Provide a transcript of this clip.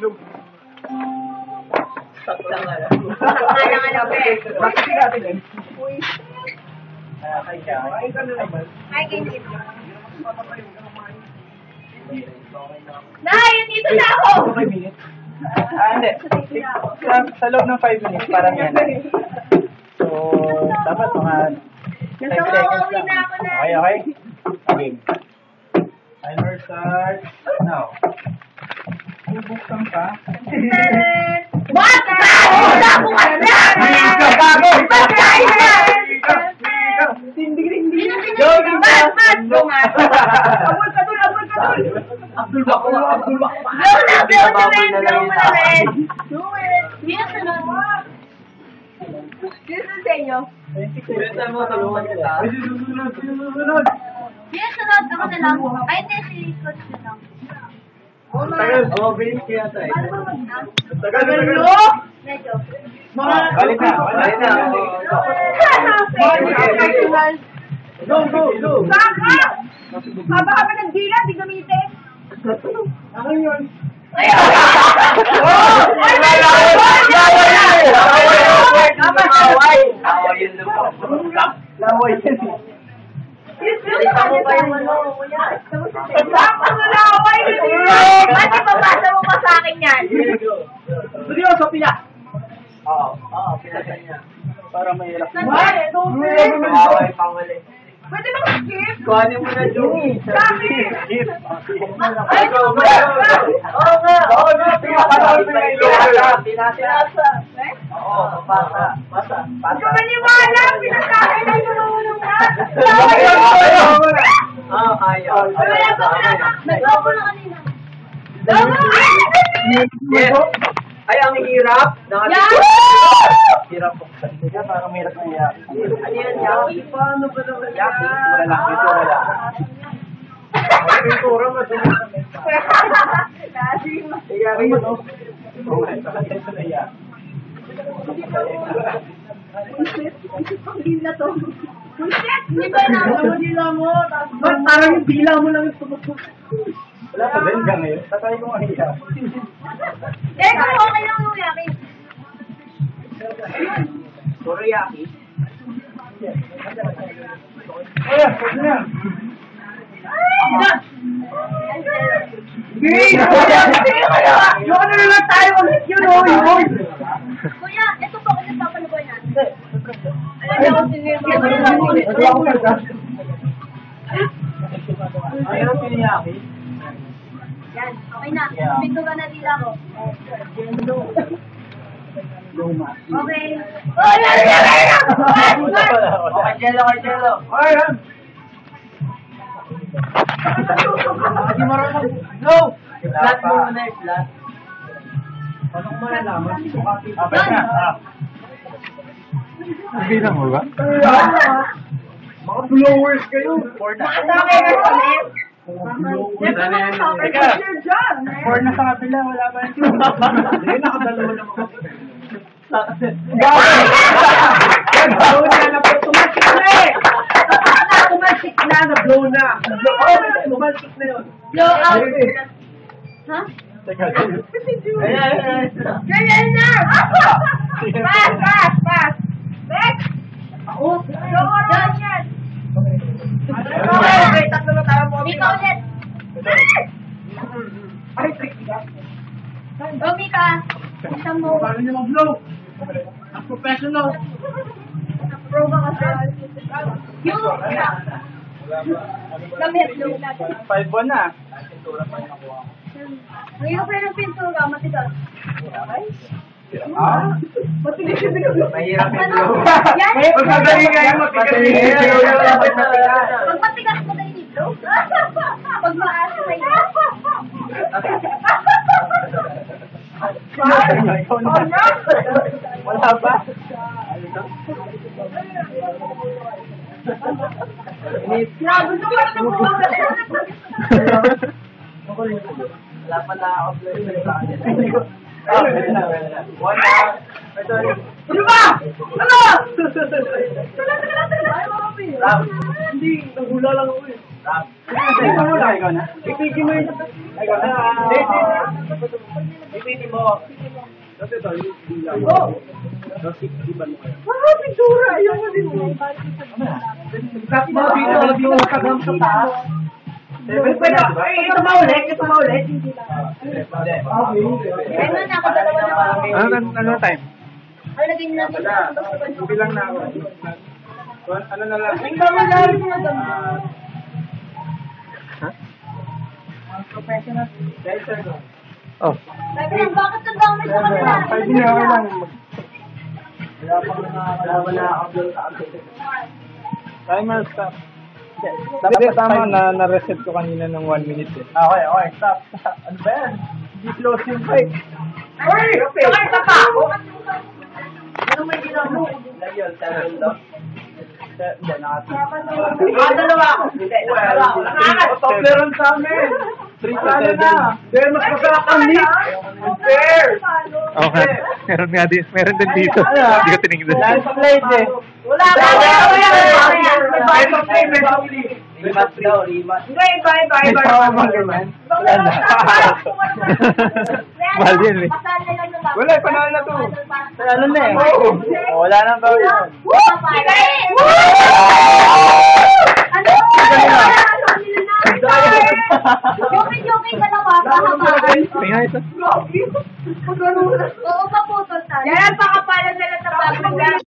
itlog. Bakit natin yan? Uy. Ah, kay siya. Ay, ka na naman. Ay, kinip. Nay, nandito na ako! Ako 5 minutes. Ah, hindi. Sa, sa loob ng 5 minutes, parang yan. So, dapat mga 5 Nasa seconds uuwi lang. Okay, okay? Okay. Timer start. Now. Bubuksan. Taran! What? Wala ko ka na! Bago! Pagkain na! Hindi, hindi. Bas, bas! Abol ka dun, abol ka dun. Abdul Bako, Abdul Bako. Blow na! Blow na, men! Blow na, men! Do it! Sino sunod sa inyo? Ako na lang. Ay, hindi. Si Coach na lang. Tagal. Oo, bilis kaya tayo. Tagal, tagal. Medyo. Ah, Balik na, balik na. Go, go, go. Baka! Haba ka pa ng dila, di gamitin. Ano yun? Oh! Ay, may laway! Laway yun! Laway! Laway yun lumabas. Laway yun. Salita mo pa yung ano, kuya. Baka na laway! Akin yan? Seryoso, pila. Oo, oo, pinasa niya. Para mahirap. What? Laway, panguli. Pwede ba mag-skip? Kuhanin mo na, Joey. Bakit? Ay, go, go, go. Oo nga. Oo nga, pinasa. Pinasa. Pinasa. Oo, pasa. Pasa. Pasa. maniwala! Pinasakay na yung nulungan! Ah, ayaw. Wala wala pa! Nag-go na kanina. Yes. Ay, ang hirap. Nakati- Yan! Hirap po. Kaya parang mahirap na iyak. Ano yan, Yaki? Paano ba naman Yaki, wala lang, pintura lang. Ay, pintura, Kaya rin yun, oh. Oo, sa naiyak. Hindi na. Bullshit! Hindi ba na ako dila mo? Ba't parang yung bila mo lang yung tumutok? Wala pa din ka ngayon. Tatay ko nga. Eh, kung okay lang yung yakin. Puro Yaki. Ay, pwede na. Hindi! Yung ano na lang tayo ulit yun, oh, voice. Kuya, ito po ako nagpapaluboy na. Ay, Ano ako sinirya? Wala ako talaga. Ayaw piniyaki. Yan, okay na. Pintura na dila ko. Okay. Oh, yan, yan, yan! Okay, Jello, okay, Jello. Ay, yan. Hindi marunong. No! Flat mo muna flat. Paano ko malalaman? Okay na. Ah. Bilang mo ba? Mga blowers kayo. Four na. Nakasakay na sa net. Teka. Four na sa kabila, wala ba ito? Hindi, nakadalawa naman kami. Blow na na po. Tumasik na eh! Tumasik na na blow na. Oh, tumasik na yun. Blow out. Ha? Teka. Ayan, ayan, ayan. Ganyan na! Pass, pass, pass. Next! Ako? Go around yan! Okay, tatlo na tayo mo. Mika ulit! Ay, tricky ka. Go, Mika! Isang mo. Paano niyo mag-blow? Ang professional. Pro ka kasi. Yung! Lamit, blow natin. Five one na. Ngayon pa ng pintura, matigas. Ah? Matigas yung binublo. Mahirap yung Ano? blow. Yan! Magmadali nga yung matigas yung blow. Pag matigas yung blow. Pag. Wala ba? Grabe ko pa na Wala pa na upload sa akin. Ah, wala na, wala na. One na. Ano ba? Ano? Ram. Hindi, nagula lang ako eh. Ram. Ikaw na. Ipigil mo yun. Ikaw na. Hindi, hindi. pili mo. Kasi ito, yung bilang. Oh. Yung 60 ba mo kaya? Ah, pintura. Ayaw mo din mo. Pa na. Okay. Ano na, na ba? Ano, ano time? Lagay niyo natin. Bilang na ako. Ano na lang? Ang dami dami mo dami. Oh. Lang, bakit ang dami sa kanila? Five minutes, okay lang. Wala pa na na-upload sa akin. Timer stop. Dapat tama na na-reset ko kanina ng 1 minute eh. Okay, okay, stop. Ano ba yan? Hindi close yung mic. Uy, sakay ka pa ako. Ano may ginagawa? Lagyan, seven daw. Se- Hindi, nakati. Ah, dalawa ako. Hindi, dalawa ako. Nakakad. Top meron sa amin. Three to Ano seven. na? Dahil mas masarap ang leak. Unfair. Okay. Meron nga din, meron din dito. Hindi ko tinignan. Last plate eh. Wala ka. Wala ka. May top plate, may top plate. Rimas daw, rimas. Hindi, iba, iba, iba. Wala na. Mahal yan eh. Naman. Wala, panalo na to. Ano na eh. Wala nang bawi yun. Sige! Freiheit.